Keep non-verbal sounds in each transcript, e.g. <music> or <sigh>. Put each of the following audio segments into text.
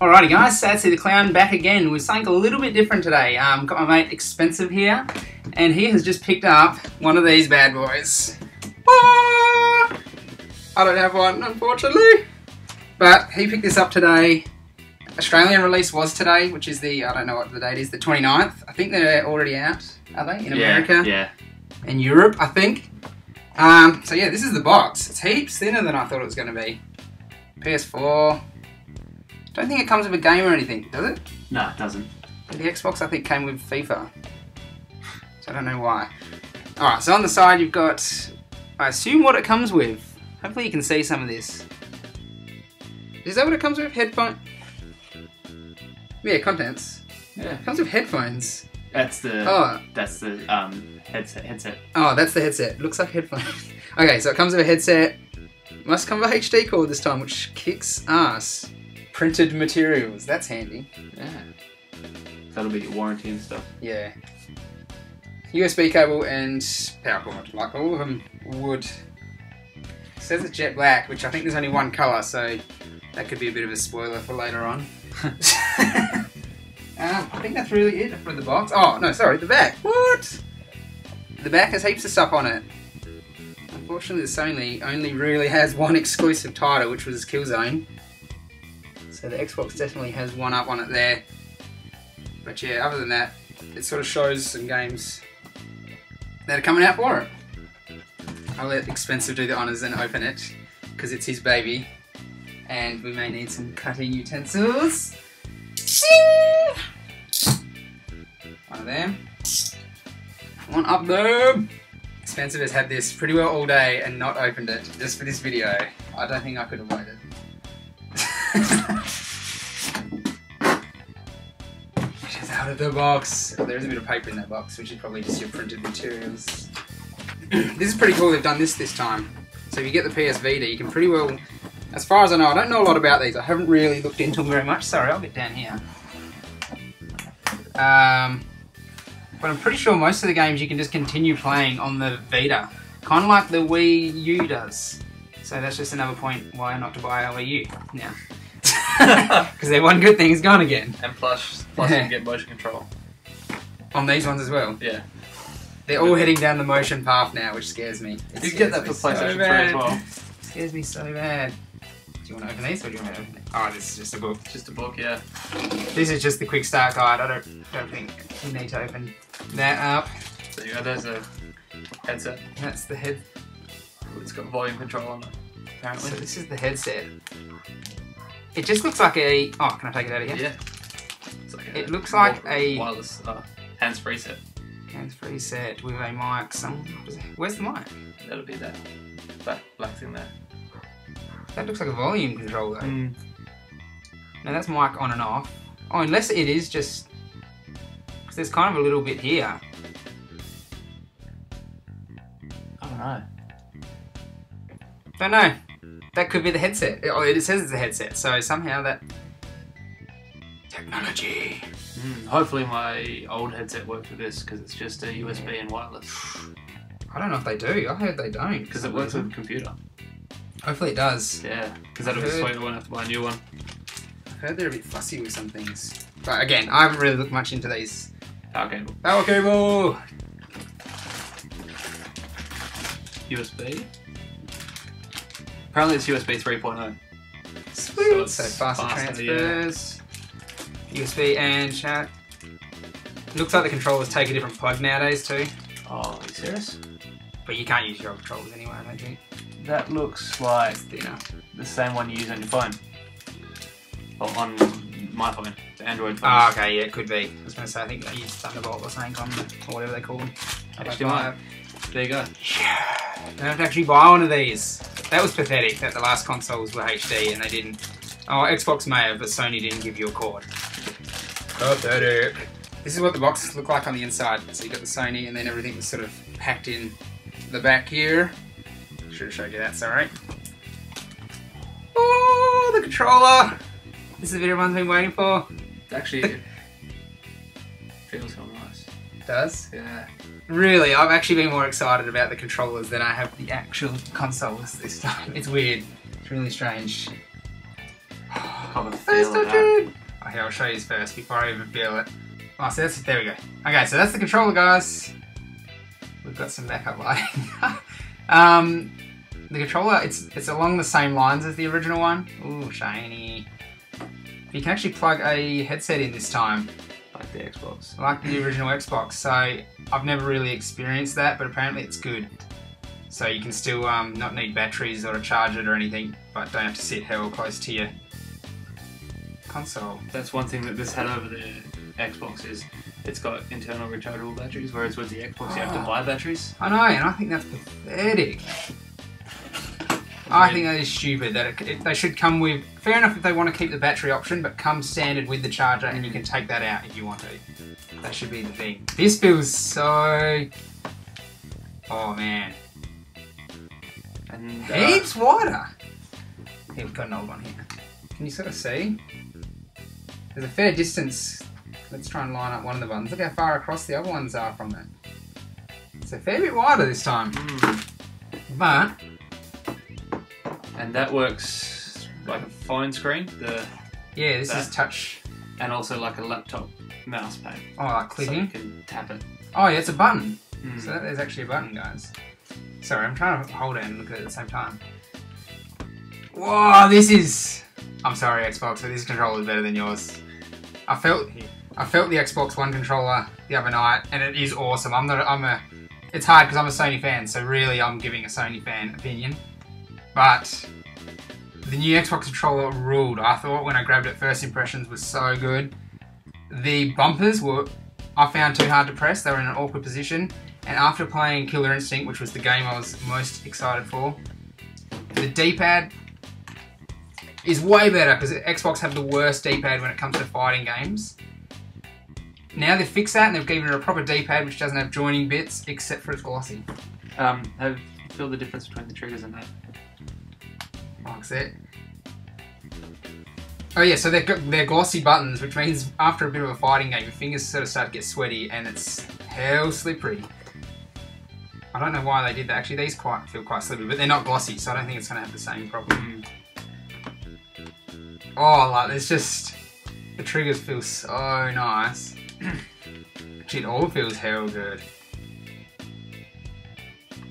Alrighty guys, Sad C the Clown back again with something a little bit different today. Um, got my mate xspenceif here, and he has just picked up one of these bad boys. Ah! I don't have one, unfortunately. But he picked this up today. Australian release was today, which is the, I don't know what the date is, the 29th. I think they're already out, are they, in America? Yeah. And Europe, I think. Um, so yeah, this is the box. It's heaps thinner than I thought it was going to be. PS4. Don't think it comes with a game or anything, does it? No, it doesn't. The Xbox, I think, came with FIFA. So I don't know why. Alright, so on the side you've got, I assume what it comes with. Hopefully you can see some of this. Is that what it comes with? Headphone? Yeah, contents. Yeah. It comes with headphones. That's the Oh, that's the um headset headset. oh, that's the headset. Looks like headphones. <laughs> okay, so it comes with a headset. Must come with a HD cord this time, which kicks ass. Printed materials. That's handy. Yeah. That'll be your warranty and stuff. Yeah. USB cable and power cord, like all of them would. It says it's jet black, which I think there's only one colour, so that could be a bit of a spoiler for later on. <laughs> um, I think that's really it for the box. Oh, no, sorry, the back. What? The back has heaps of stuff on it. Unfortunately, the Sony only really has one <laughs> exclusive title, which was Killzone. So the Xbox definitely has one up on it there. But yeah, other than that, it sort of shows some games that are coming out for it. I'll let xspenceif do the honours and open it, because it's his baby. And we may need some cutting utensils. One of them. One up there. xspenceif has had this pretty well all day and not opened it, just for this video. I don't think I could have waited. <laughs> out of the box. Oh, there is a bit of paper in that box, which is probably just your printed materials. <clears throat> this is pretty cool. They've done this this time. So if you get the PS Vita, you can pretty well. As far as I know, I don't know a lot about these. I haven't really looked into them very much. Sorry, I'll get down here. Um, but I'm pretty sure most of the games you can just continue playing on the Vita, kind of like the Wii U does. So that's just another point why not to buy a Wii U now. <laughs> Because their one good thing is gone again. And plus, plus you can get motion control. On these ones as well. Yeah. They're all heading down the motion path now, which scares me. It You can get that for me so 3 bad. as well. Scares me so bad. Do you want to open these or do you want to open it? Oh, this is just a book. Just a book, yeah. This is just the quick start guide. I don't don't think you need to open that up. So you go, there's a headset. That's the head. It's got volume control on it. apparently. So this is the headset. It just looks like a. Oh, can I take it out of here? Yeah. It's like It looks like a- wireless uh, hands-free set. Hands-free set with a mic. Some. Where's the mic? That'll be that. That black thing there. That looks like a volume control though. Mm. Now that's mic on and off. Oh, unless it is just. Because there's kind of a little bit here. I don't know. Don't know. That could be the headset. Oh, it says it's a headset, so somehow that. Technology. Mm. Hopefully my old headset works with this because it's just a USB and wireless. I don't know if they do. I heard they don't. Because it works with a computer. Hopefully it does. Yeah. Because that'll be sweet. I won't have to buy a new one. I've heard they're a bit fussy with some things. But again, I haven't really looked much into these. Power cable. Power cable! USB. Apparently it's USB 3.0. Sweet! So So, faster, faster, transfers. USB and chat. Looks like the controllers take a different plug nowadays too. Oh, are you serious? But you can't use your old controllers anyway, I don't think. That looks like thinner. the same one you use on your phone. Or on my phone, the Android phone. Oh, okay, yeah, it could be. I was going to say, I think I used Thunderbolt or something on or whatever they call them. HDMI. There you go. I don't have to actually buy one of these. That was pathetic that the last consoles were HD and they didn't. Oh, Xbox may have, but Sony didn't give you a cord. Pathetic. This is what the boxes look like on the inside. So you got the Sony and then everything was sort of packed in the back here. Should have showed you that, sorry. Oh, the controller! This is the bit everyone's been waiting for. It's actually, it <laughs> feels so nice. It does. Yeah. Really, I've actually been more excited about the controllers than I have the actual consoles this time. It's weird. It's really strange. cop a <sighs> First feel of touch it. Okay, I'll show you first before I even feel it. Oh, so that's there we go. Okay, so that's the controller, guys. We've got some backup <laughs> lighting. um, the controller, it's it's along the same lines as the original one. Ooh, shiny. You can actually plug a headset in this time, Like the Xbox. I like the original Xbox. So I've never really experienced that, but apparently it's good. So you can still um, not need batteries or to charge it or anything, but don't have to sit hell close to your console. That's one thing that this had over the Xbox is it's got internal rechargeable batteries, whereas with the Xbox you have to Ah. buy batteries. I know, and I think that's pathetic. I think that is stupid. That it, it- they should come with. Fair enough if they want to keep the battery option, but come standard with the charger, and you can take that out if you want to. That should be the thing. This feels so. Oh man, And uh, wider. Here we've got an old one here. Can you sort of see? There's a fair distance. Let's try and line up one of the buttons. Look how far across the other ones are from that. It's a fair bit wider this time, mm, but and that works like a phone screen, the Yeah, this is touch. and also like a laptop mouse pad, Oh, like so you can tap it. Oh, yeah, it's a button. Mm. So that is actually a button, guys. Sorry, I'm trying to hold it and look at it at the same time. Whoa, this is. I'm sorry, Xbox, but this controller is better than yours. I felt, I felt the Xbox One controller the other night, and it is awesome. I'm not. I'm a. It's hard because I'm a Sony fan, so really, I'm giving a Sony fan opinion. But the new Xbox controller ruled. I thought when I grabbed it, first impressions was so good. The bumpers were I found too hard to press. They were in an awkward position. And after playing Killer Instinct, which was the game I was most excited for, the D-pad is way better because Xbox have the worst D-pad when it comes to fighting games. Now they've fixed that and they've given it a proper D-pad which doesn't have joining bits except for it's glossy. Um, you feel the difference between the triggers and that? Like that. Oh yeah, so they're, they're glossy buttons, which means after a bit of a fighting game, your fingers sort of start to get sweaty and it's hell slippery. I don't know why they did that. Actually, these quite feel quite slippery, but they're not glossy, so I don't think it's going to have the same problem. Oh, like it's just the triggers feel so nice. <clears throat> Actually, it all feels hell good.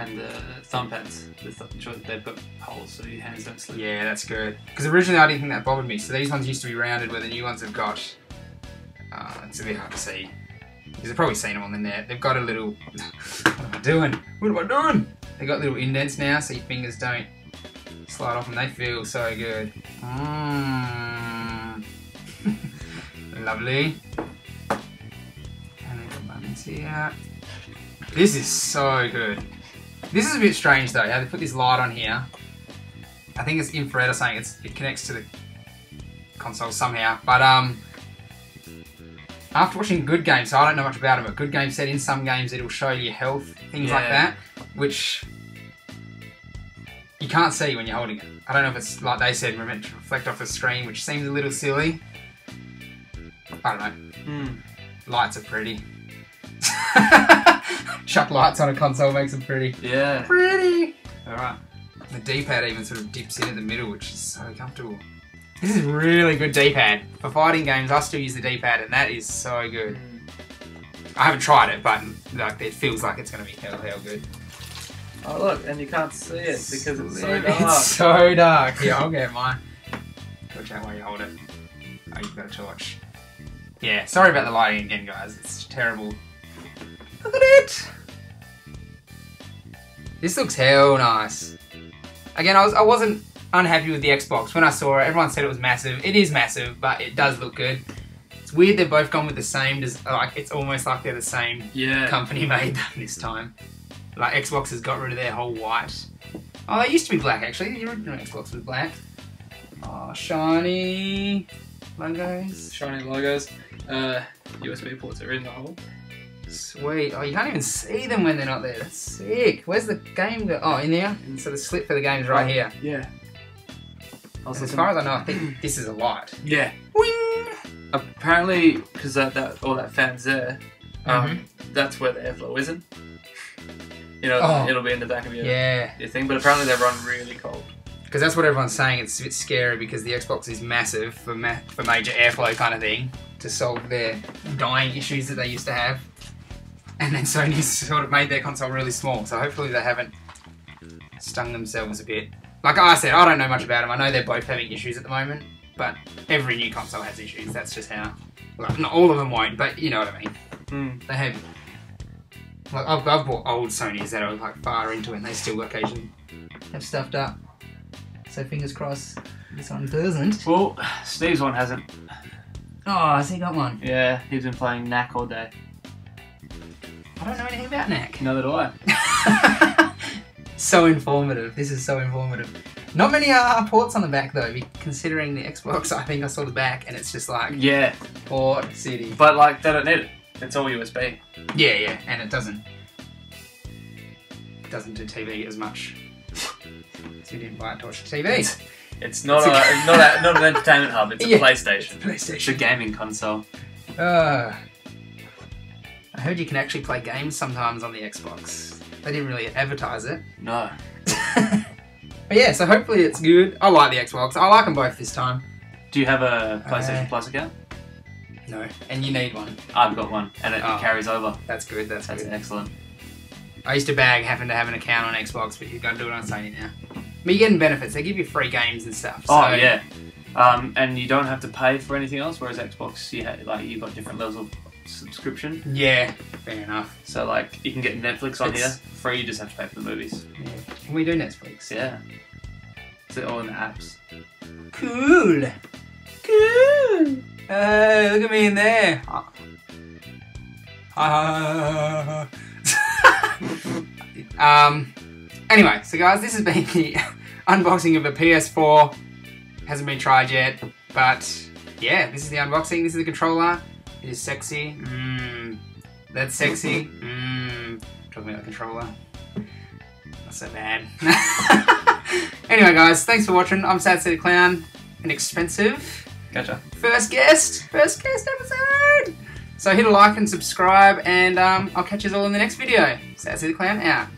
And the thumb pads, the th- sure that they've got holes so your hands don't slip. Yeah, that's good. Because originally I didn't think that bothered me. So these ones used to be rounded, where the new ones have got. Uh, it's a bit hard to see. You've probably seen them on the net. They've got a little. <laughs> what am I doing? What am I doing? They've got little indents now, so your fingers don't slide off, and they feel so good. Mmm. <laughs> Lovely. And they've got buttons here. This is so good. This is a bit strange though, how they put this light on here. I think it's infrared or something. It's, it connects to the console somehow. But um, after watching Good Game, so I don't know much about it, but Good Game said in some games it'll show you health, things like that, which you can't see when you're holding it. I don't know if it's like they said, meant to reflect off the screen, which seems a little silly. I don't know. Mm. Lights are pretty. <laughs> Chuck lights on a console makes them pretty. Yeah. Pretty. Alright. The D-pad even sort of dips in at the middle, which is so comfortable. This is really good D-pad. For fighting games, I still use the D-pad, and that is so good. Mm. I haven't tried it, but like it feels like it's going to be hell, hell good. Oh look, and you can't see it because it's so dark. It's so dark. Here, I'll get mine. Watch out while you hold it. Oh, you've got a torch. Yeah, sorry about the lighting again, guys. It's terrible. Look at it! This looks hell nice. Again, I, was, I wasn't unhappy with the Xbox. When I saw it, everyone said it was massive. It is massive, but it does look good. It's weird they've both gone with the same, like it's almost like they're the same Yeah. company <laughs> made them this time. Like Xbox has got rid of their whole white. Oh, they used to be black actually. The original Xbox was black. Oh, shiny logos. Shiny logos. Uh, USB ports are in the hole. Sweet. Oh, you can't even see them when they're not there. That's sick. Where's the game go? Oh, in there. And so the slit for the game's right here. Yeah. And as far as I know, I think this is a light. yeah. Wing. Apparently, because that, that all that fan's there, um, that's where the airflow isn't. You know, Oh. it'll be in the back of your, Yeah. your thing, but apparently they run really cold. because that's what everyone's saying. It's a bit scary because the Xbox is massive for ma- for major airflow kind of thing to solve their dying issues that they used to have, and then Sony's <laughs> sort of made their console really small. So hopefully they haven't stung themselves a bit. Like I said, I don't know much about them. I know they're both having issues at the moment, but every new console has issues. That's just how. Well, not all of them won't, but you know what I mean. Mm. They have. Like I've, I've bought old Sony's that are like far into it, and they still occasionally have stuffed up. So fingers crossed, this one doesn't. Well, Steve's one hasn't. Oh, has he got one? Yeah, he's been playing Knack all day. I don't know anything about Knack. Neither do I. so informative. This is so informative. Not many uh, ports on the back though, considering the Xbox. I think I saw the back, and it's just like Yeah, port city. but like they don't need it. It's all USB. Yeah, yeah, and it doesn't doesn't do TV as much. So you didn't buy it to watch TV. It's not It's a, a- not a, not an entertainment hub. It's a <laughs> Yeah. PlayStation. It's a PlayStation. gaming console. Uh, I heard you can actually play games sometimes on the Xbox. They didn't really advertise it. <laughs> No. but yeah, so hopefully it's good. I like the Xbox. I like them both this time. Do you have a PlayStation Uh, Plus account? No, and you need one. I've got one, and it Oh. carries over. That's good. That's, That's good. excellent. I used to bag having to have an account on Xbox, but you've got to do it on Sony now. But you're getting benefits. They give you free games and stuff. Oh yeah, um, and you don't have to pay for anything else. Whereas Xbox, you ha- like you've got different levels of subscription. Yeah, fair enough. So like you can get Netflix on It's- here free. You just have to pay for the movies. Yeah. Can we do Netflix? Yeah, it's all in the apps. Cool. Cool. Hey, look at me in there. Ah. <laughs> um. Anyway, so guys, this has been the <laughs> unboxing of a PS4. Hasn't been tried yet, but yeah, this is the unboxing. This is the controller. It is sexy. Mmm. That's sexy. Mmm. Talking about the controller. Not so bad. <laughs> anyway, guys, thanks for watching. I'm Sad C the Clown. An xspenceif Gotcha. first guest, first guest episode. So hit a like and subscribe, and um, I'll catch you all in the next video. Sad C the Clown out.